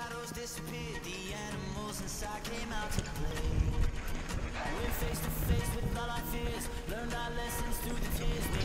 shadows disappeared, the animals inside came out to play. We're face to face with all our fears, learned our lessons through the tears.